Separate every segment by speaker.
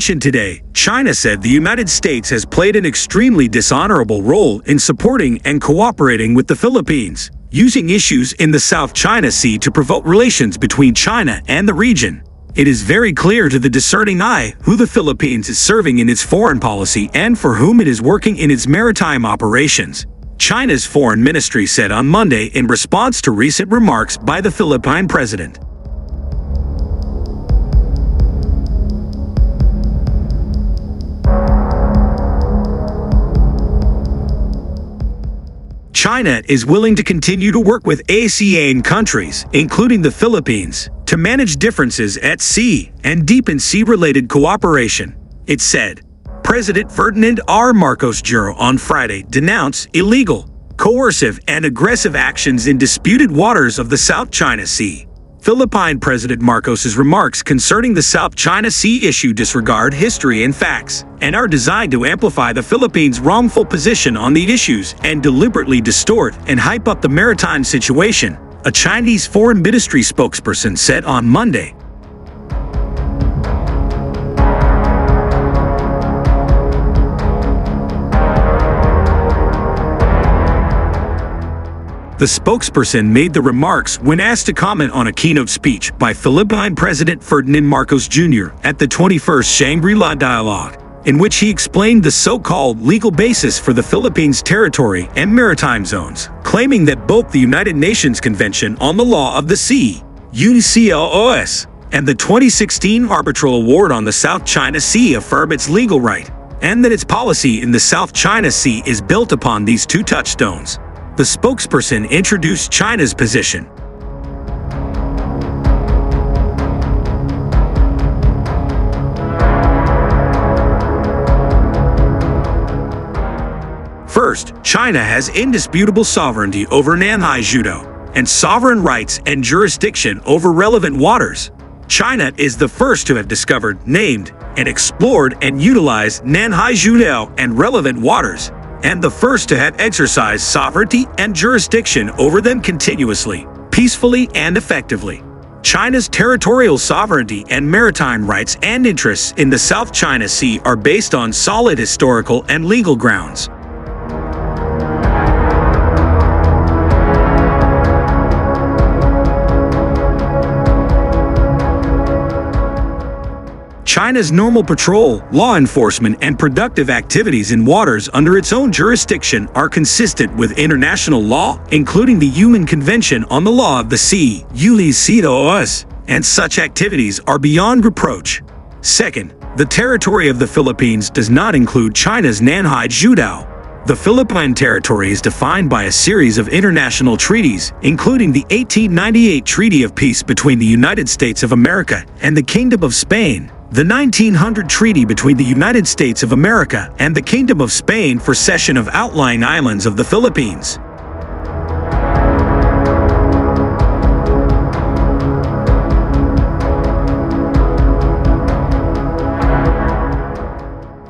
Speaker 1: convention today, China said the United States has played an extremely dishonorable role in supporting and cooperating with the Philippines, using issues in the South China Sea to provoke relations between China and the region. It is very clear to the discerning eye who the Philippines is serving in its foreign policy and for whom it is working in its maritime operations. China's foreign ministry said on Monday in response to recent remarks by the Philippine president. China is willing to continue to work with ASEAN countries, including the Philippines, to manage differences at sea and deepen sea-related cooperation, it said. President Ferdinand R. Marcos Jr. on Friday denounced illegal, coercive, and aggressive actions in disputed waters of the South China Sea. Philippine President Marcos's remarks concerning the South China Sea issue disregard history and facts and are designed to amplify the Philippines' wrongful position on the issues and deliberately distort and hype up the maritime situation, a Chinese foreign ministry spokesperson said on Monday. The spokesperson made the remarks when asked to comment on a keynote speech by Philippine President Ferdinand Marcos Jr. at the 21st Shangri-La Dialogue, in which he explained the so-called legal basis for the Philippines' territory and maritime zones, claiming that both the United Nations Convention on the Law of the Sea, UNCLOS, and the 2016 Arbitral Award on the South China Sea affirm its legal right, and that its policy in the South China Sea is built upon these two touchstones the spokesperson introduced China's position. First, China has indisputable sovereignty over Nanhai Zhudao and sovereign rights and jurisdiction over relevant waters. China is the first to have discovered, named, and explored and utilized Nanhai Zhudao and relevant waters and the first to have exercised sovereignty and jurisdiction over them continuously, peacefully, and effectively. China's territorial sovereignty and maritime rights and interests in the South China Sea are based on solid historical and legal grounds. China's normal patrol, law enforcement, and productive activities in waters under its own jurisdiction are consistent with international law, including the UN Convention on the Law of the Sea, UNCLOS, and such activities are beyond reproach. Second, the territory of the Philippines does not include China's Nanhai Zhudao. The Philippine territory is defined by a series of international treaties, including the 1898 Treaty of Peace between the United States of America and the Kingdom of Spain, the 1900 treaty between the United States of America and the Kingdom of Spain for cession of outlying islands of the Philippines.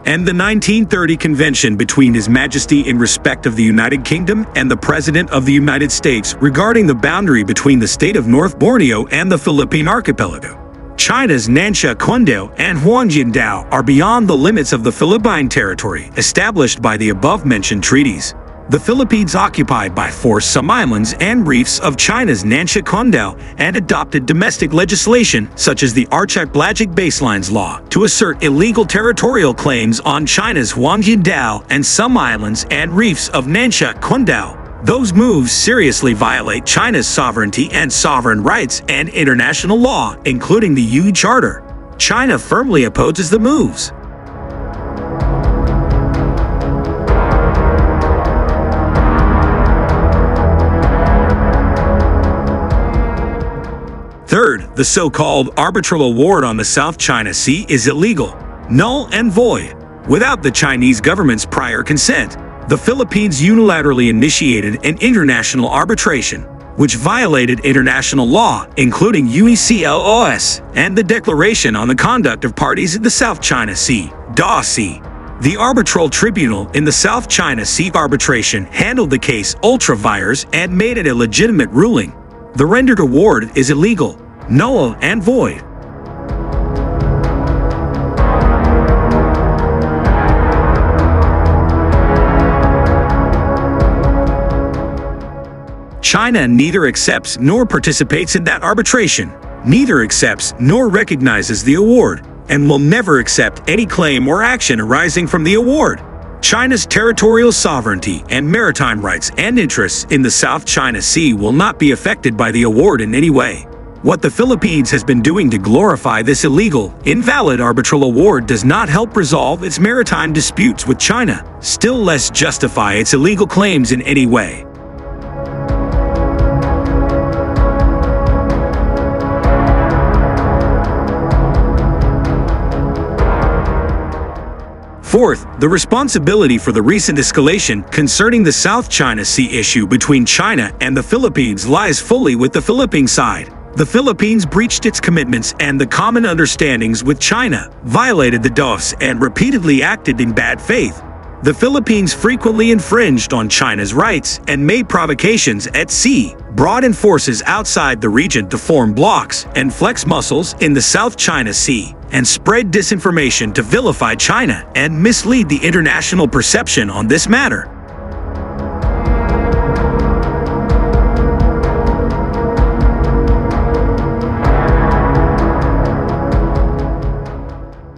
Speaker 1: and the 1930 convention between His Majesty in respect of the United Kingdom and the President of the United States regarding the boundary between the state of North Borneo and the Philippine archipelago. China's Nansha Qundao and Huangyan Dao are beyond the limits of the Philippine territory established by the above-mentioned treaties. The Philippines occupied by force some islands and reefs of China's Nansha Qundao and adopted domestic legislation such as the Archipelagic Baselines Law to assert illegal territorial claims on China's Huangyan Dao and some islands and reefs of Nansha Qundao. Those moves seriously violate China's sovereignty and sovereign rights and international law, including the UN Charter. China firmly opposes the moves. Third, the so-called arbitral award on the South China Sea is illegal, null and void, without the Chinese government's prior consent the Philippines unilaterally initiated an international arbitration, which violated international law, including UNCLOS and the Declaration on the Conduct of Parties in the South China Sea, DASI. The Arbitral Tribunal in the South China Sea arbitration handled the case ultra vires and made it a legitimate ruling. The rendered award is illegal, null and void. China neither accepts nor participates in that arbitration, neither accepts nor recognizes the award, and will never accept any claim or action arising from the award. China's territorial sovereignty and maritime rights and interests in the South China Sea will not be affected by the award in any way. What the Philippines has been doing to glorify this illegal, invalid arbitral award does not help resolve its maritime disputes with China, still less justify its illegal claims in any way. Fourth, the responsibility for the recent escalation concerning the South China Sea issue between China and the Philippines lies fully with the Philippine side. The Philippines breached its commitments and the common understandings with China, violated the DOS and repeatedly acted in bad faith. The Philippines frequently infringed on China's rights and made provocations at sea, brought in forces outside the region to form blocks and flex muscles in the South China Sea, and spread disinformation to vilify China and mislead the international perception on this matter.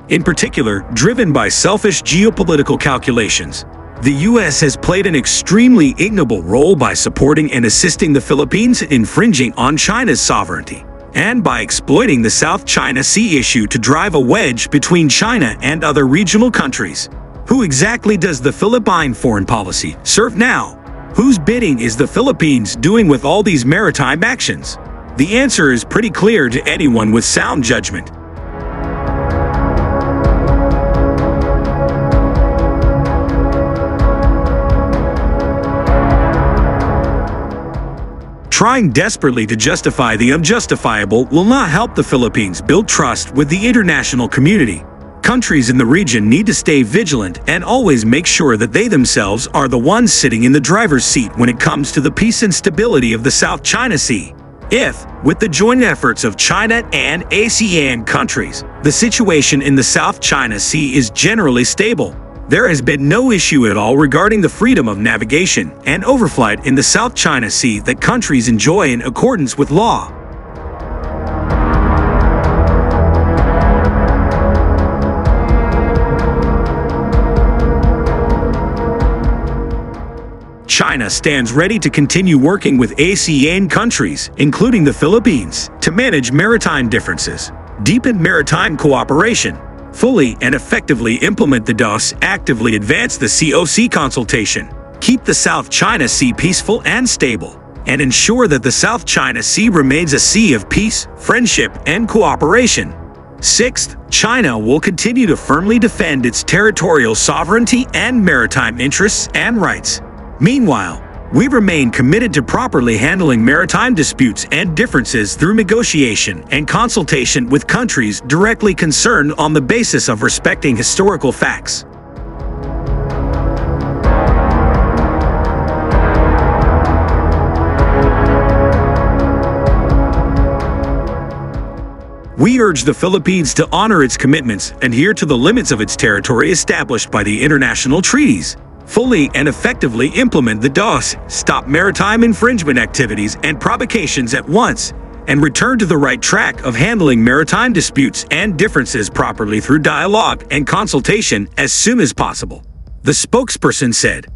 Speaker 1: In particular, driven by selfish geopolitical calculations, the U.S. has played an extremely ignoble role by supporting and assisting the Philippines infringing on China's sovereignty and by exploiting the South China Sea issue to drive a wedge between China and other regional countries. Who exactly does the Philippine foreign policy serve now? Whose bidding is the Philippines doing with all these maritime actions? The answer is pretty clear to anyone with sound judgment. Trying desperately to justify the unjustifiable will not help the Philippines build trust with the international community. Countries in the region need to stay vigilant and always make sure that they themselves are the ones sitting in the driver's seat when it comes to the peace and stability of the South China Sea. If, with the joint efforts of China and ASEAN countries, the situation in the South China Sea is generally stable, there has been no issue at all regarding the freedom of navigation and overflight in the South China Sea that countries enjoy in accordance with law. China stands ready to continue working with ASEAN countries, including the Philippines, to manage maritime differences, deepen maritime cooperation, fully and effectively implement the DOS, actively advance the COC consultation, keep the South China Sea peaceful and stable, and ensure that the South China Sea remains a sea of peace, friendship, and cooperation. Sixth, China will continue to firmly defend its territorial sovereignty and maritime interests and rights. Meanwhile, we remain committed to properly handling maritime disputes and differences through negotiation and consultation with countries directly concerned on the basis of respecting historical facts. We urge the Philippines to honor its commitments, and adhere to the limits of its territory established by the international treaties, fully and effectively implement the DOS, stop maritime infringement activities and provocations at once, and return to the right track of handling maritime disputes and differences properly through dialogue and consultation as soon as possible. The spokesperson said,